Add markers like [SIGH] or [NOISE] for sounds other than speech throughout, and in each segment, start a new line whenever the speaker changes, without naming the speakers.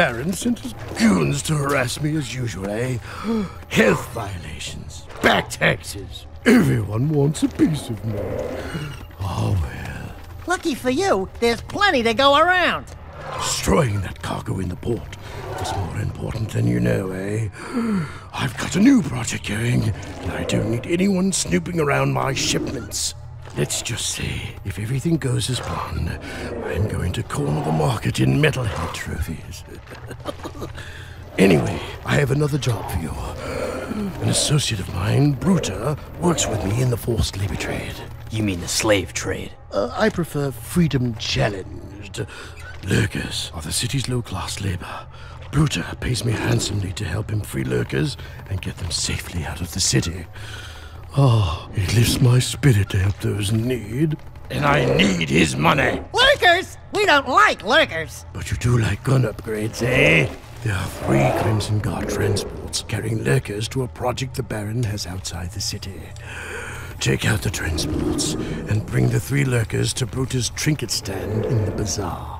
Baron sent his goons to harass me as usual, eh? [GASPS] Health violations, back taxes. Everyone wants a piece of me. Oh well.
Lucky for you, there's plenty to go around.
Destroying that cargo in the port is more important than you know, eh? I've got a new project going, and I don't need anyone snooping around my shipments. Let's just say, if everything goes as planned, I'm going to corner the market in metalhead trophies. [LAUGHS] anyway, I have another job for you. An associate of mine, Brutter, works with me in the forced labor trade.
You mean the slave trade?
Uh, I prefer freedom challenged. Lurkers are the city's low class labor. Brutter pays me handsomely to help him free lurkers and get them safely out of the city. Oh, it lifts my spirit to help those in need. And I need his money.
Lurkers? We don't like lurkers.
But you do like gun upgrades, eh? There are three Crimson Guard transports carrying lurkers to a project the Baron has outside the city. Take out the transports and bring the three lurkers to Brutter's trinket stand in the bazaar.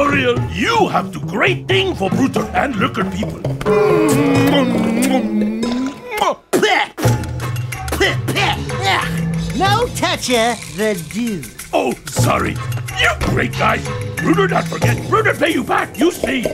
Archie warrior, you have do great thing for Brutter and Lurker people.
No toucher the dude.
Oh, sorry. You great guys. Brutter not forget. Brutter pay you back. You see.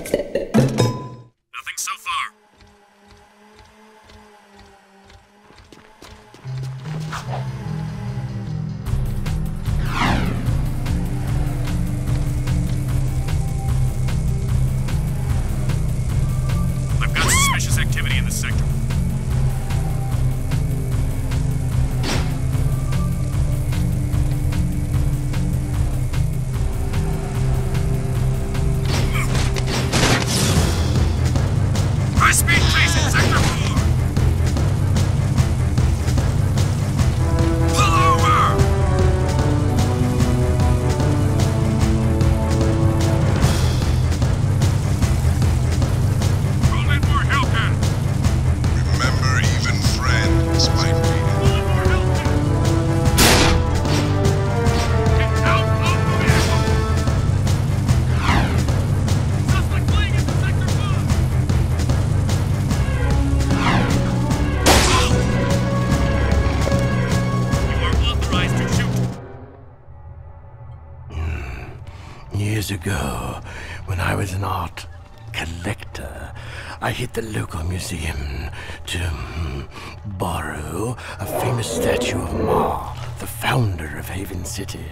Museum to mm, borrow a famous statue of Mar, the founder of Haven City.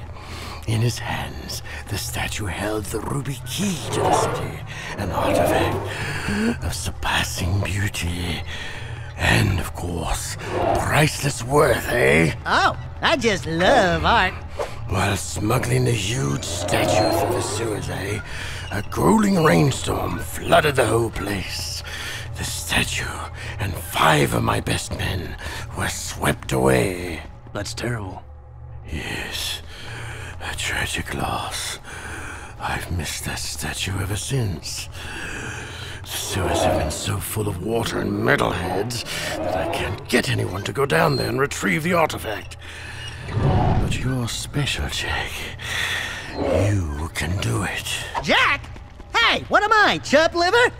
In his hands, the statue held the ruby key to the city, an artifact of surpassing beauty. And, of course, priceless worth, eh?
Oh, I just love art.
While smuggling the huge statue through the sewers, eh? A grueling rainstorm flooded the whole place. The statue and five of my best men were swept away.
That's terrible.
Yes, a tragic loss. I've missed that statue ever since. The sewers have been so full of water and metalheads that I can't get anyone to go down there and retrieve the artifact. But you're special, Jak. You can do it.
Jak? Hey, what am I, chub liver?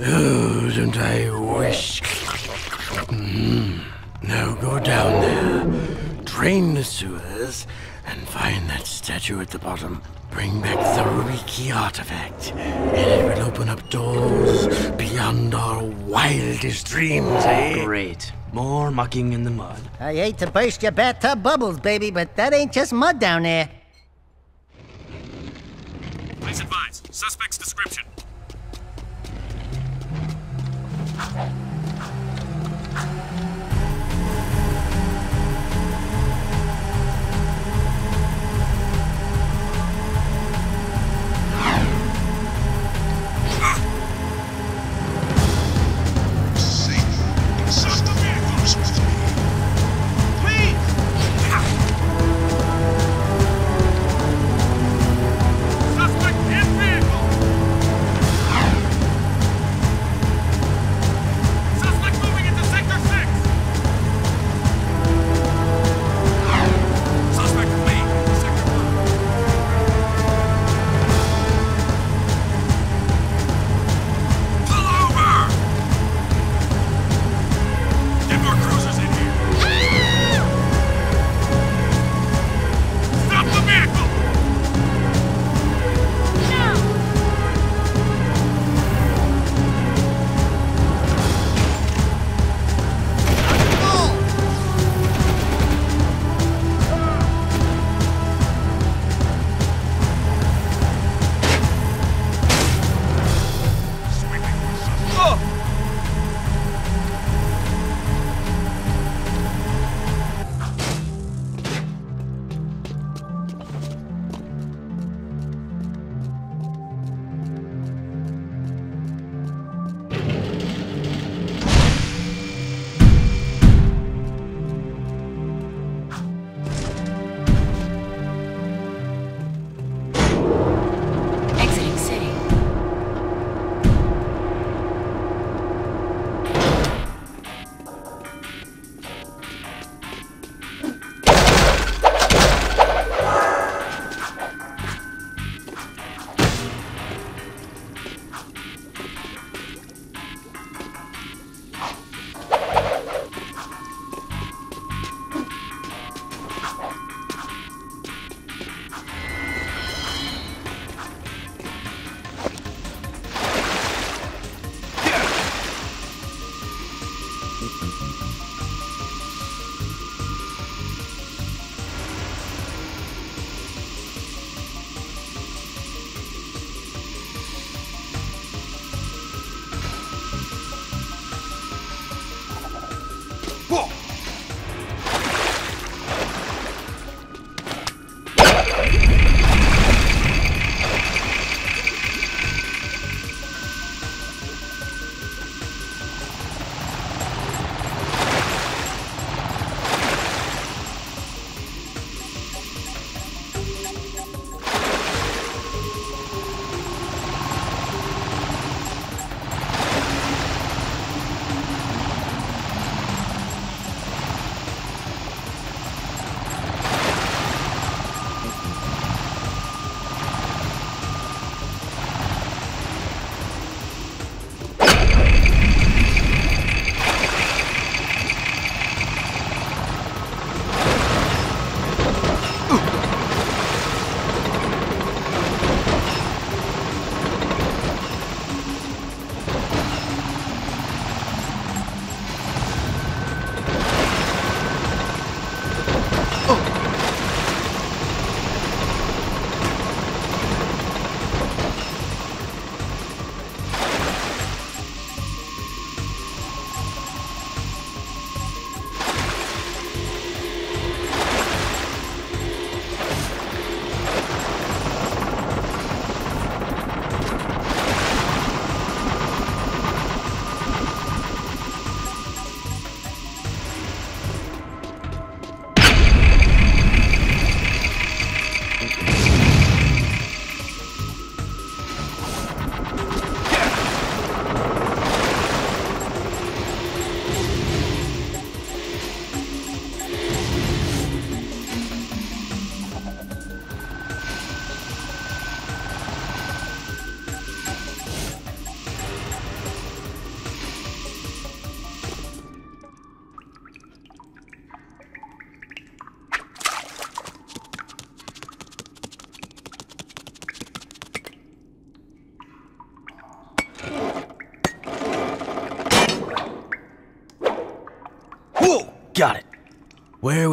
Oh, don't I wish? Mm. Now go down there, drain the sewers, and find that statue at the bottom. Bring back the ruby key artifact, and it will open up doors beyond our wildest dreams, eh?
Great. More mucking in the mud.
I hate to burst your bathtub bubbles, baby, but that ain't just mud down there.
Please advise. Suspect's description.
Safe.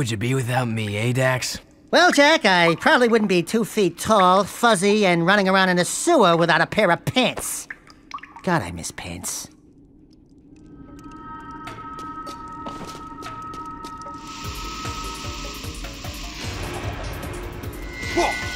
Would you be without me, eh, Dax?
Well, Jak, I probably wouldn't be two feet tall, fuzzy, and running around in a sewer without a pair of pants. God, I miss pants.
It's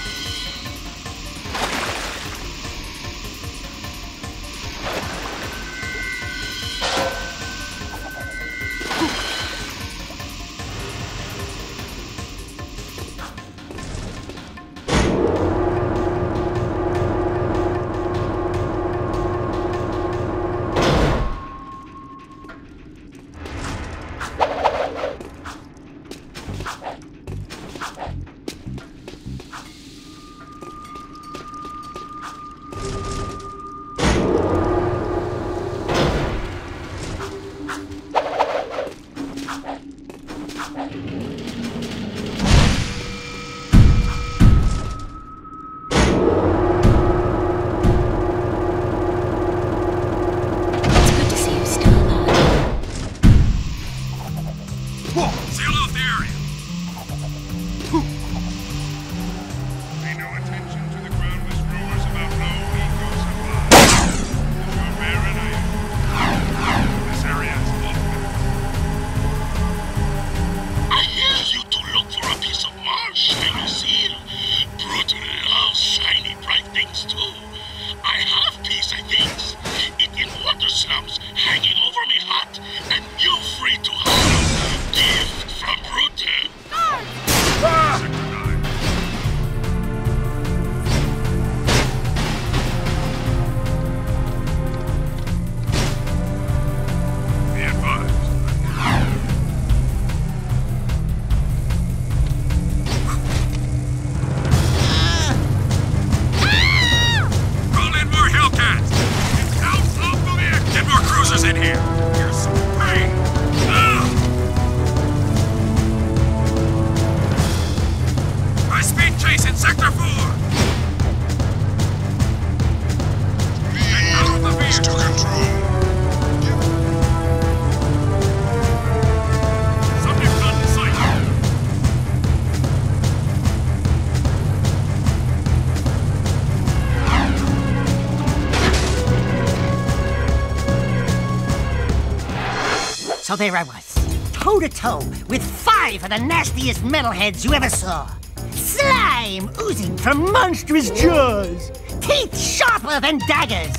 So there I was, toe to toe with five of the nastiest metalheads you ever saw. Slime oozing from monstrous jaws, teeth sharper than daggers.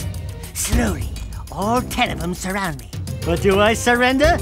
Slowly, all ten of them surround me. But do I surrender?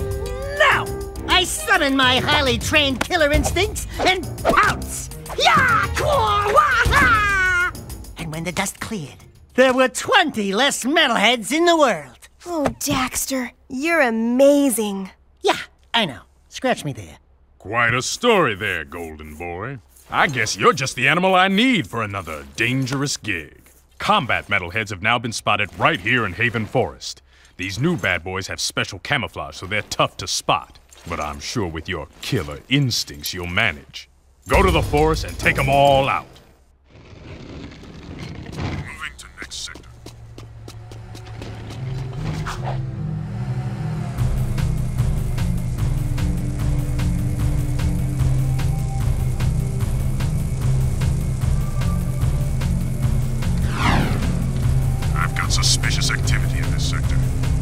No! I summon my highly trained killer instincts and pounce! Ya! Kwa! Wah! And when the dust cleared, there were 20 less metalheads in the world.
Oh, Daxter, you're amazing.
Yeah, I know. Scratch me there.
Quite a story there, Golden Boy. I guess you're just the animal I need for another dangerous gig. Combat metalheads have now been spotted right here in Haven Forest. These new bad boys have special camouflage, so they're tough to spot. But I'm sure with your killer instincts, you'll manage. Go to the forest and take them all out.
Moving to next sector.
Suspicious activity in this sector.